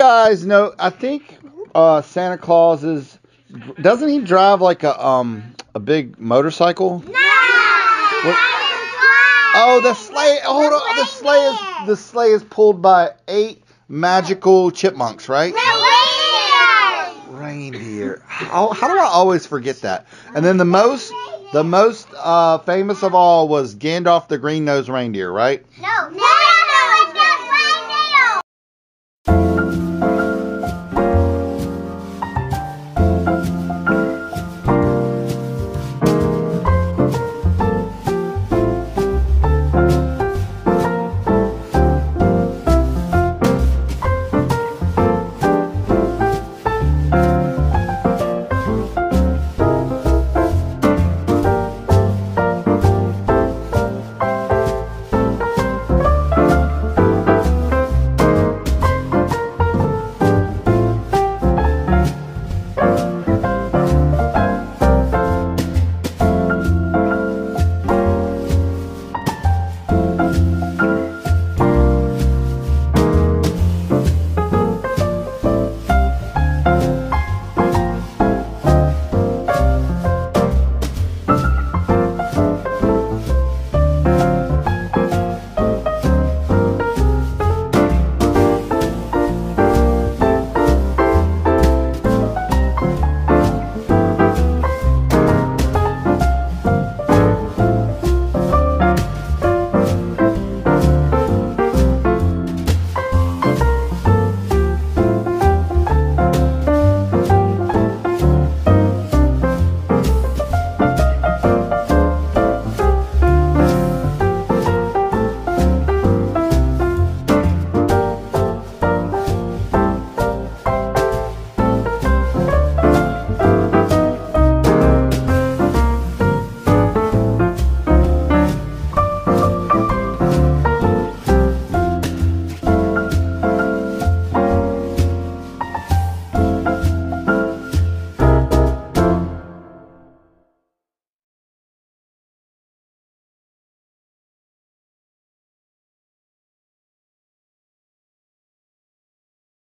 guys know? I think uh, Santa Claus is. Doesn't he drive like a um a big motorcycle? No. Oh, the sleigh. Hold on. The sleigh is the sleigh is pulled by eight magical chipmunks, right? Reindeer. How, how do I always forget that? And then the most the most uh, famous of all was Gandalf the Green-Nosed Reindeer, right? No. No.